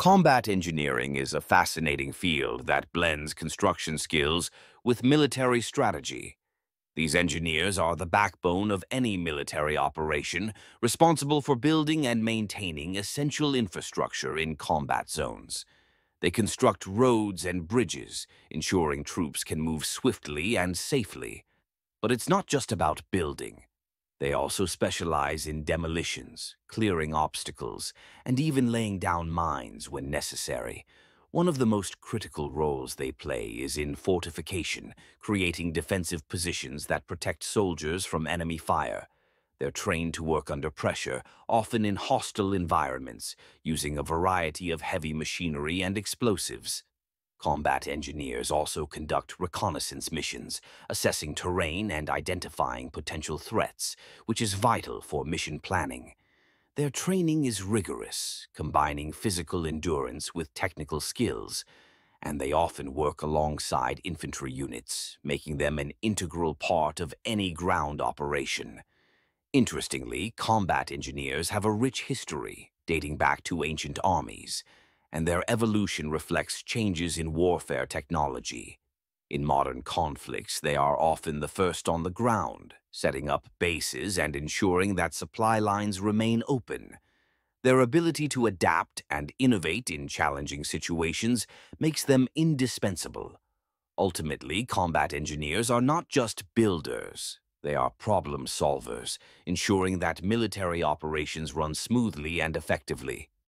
Combat engineering is a fascinating field that blends construction skills with military strategy. These engineers are the backbone of any military operation, responsible for building and maintaining essential infrastructure in combat zones. They construct roads and bridges, ensuring troops can move swiftly and safely. But it's not just about building. They also specialize in demolitions, clearing obstacles, and even laying down mines when necessary. One of the most critical roles they play is in fortification, creating defensive positions that protect soldiers from enemy fire. They're trained to work under pressure, often in hostile environments, using a variety of heavy machinery and explosives. Combat engineers also conduct reconnaissance missions, assessing terrain and identifying potential threats, which is vital for mission planning. Their training is rigorous, combining physical endurance with technical skills, and they often work alongside infantry units, making them an integral part of any ground operation. Interestingly, combat engineers have a rich history dating back to ancient armies, and their evolution reflects changes in warfare technology. In modern conflicts, they are often the first on the ground, setting up bases and ensuring that supply lines remain open. Their ability to adapt and innovate in challenging situations makes them indispensable. Ultimately, combat engineers are not just builders, they are problem solvers, ensuring that military operations run smoothly and effectively.